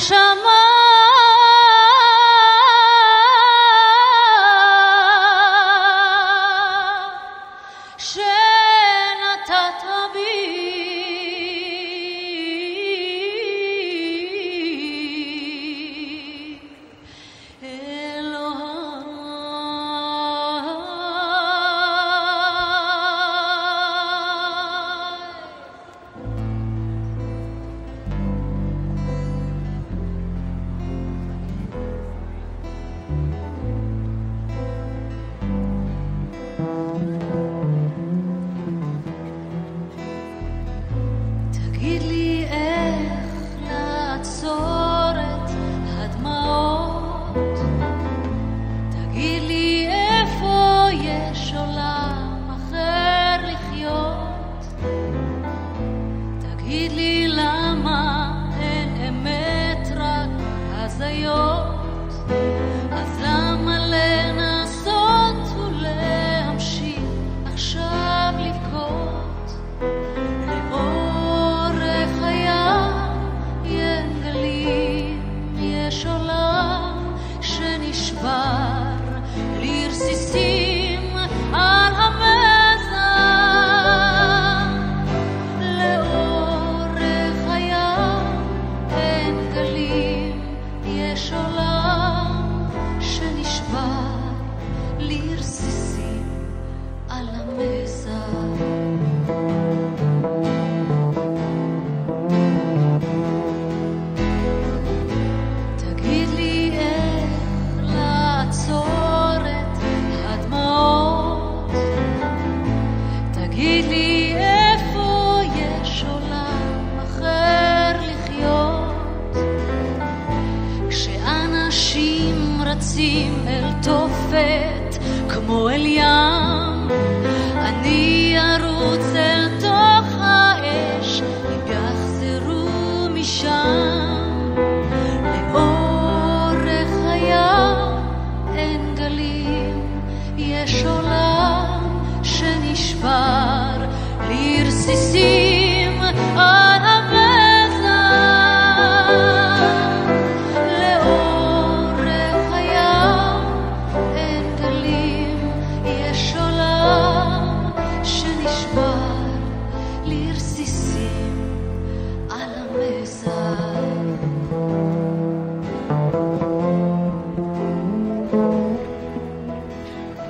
Yaşama He'd. שנשבר לרסיסים shine.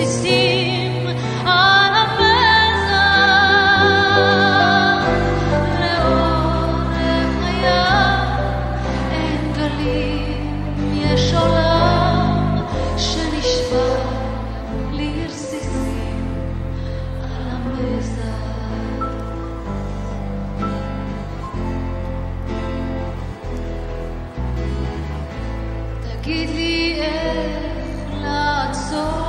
מתסיסים על הפסע לאורך הים אין גלים יש עולם שנשבר לרסיסים על הפסע תגיד לי איך לעצור